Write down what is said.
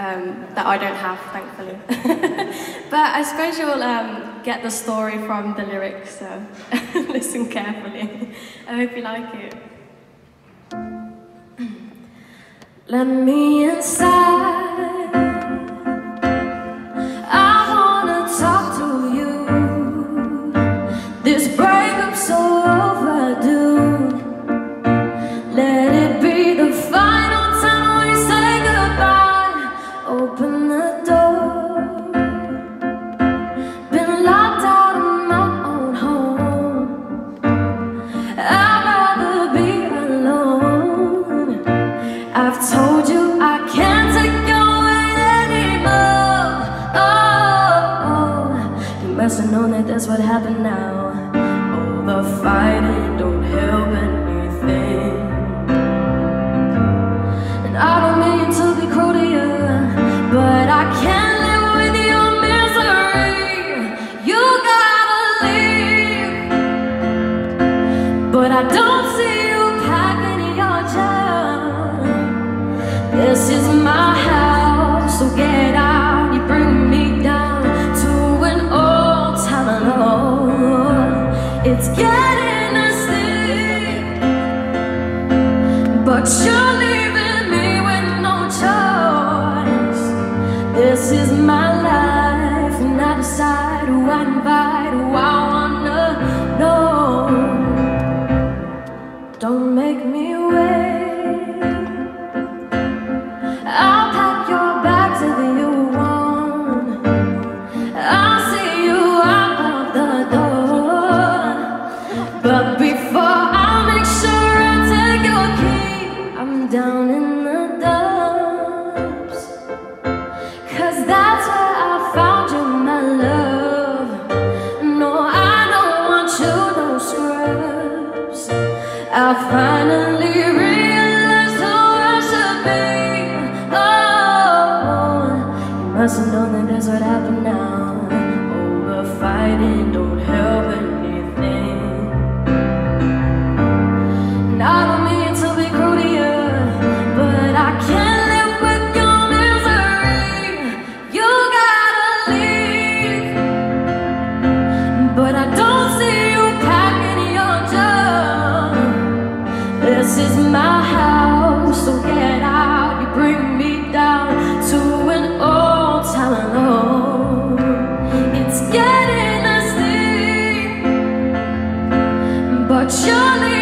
um, that I don't have, thankfully. but I suppose you'll um, get the story from the lyrics, so listen carefully. I hope you like it. Let me inside. I've told you I can't take your weight anymore. Oh, oh. you must have known that that's what happened now. All the fighting don't This is my life, and I decide who I invite, who I wanna know. Don't make me wait. I'll pack your bags if you want. I'll see you out of the door. But before I make sure I take your key, I'm down I finally realized is my house, so get out. You bring me down to an old town alone. It's getting us deep, but you're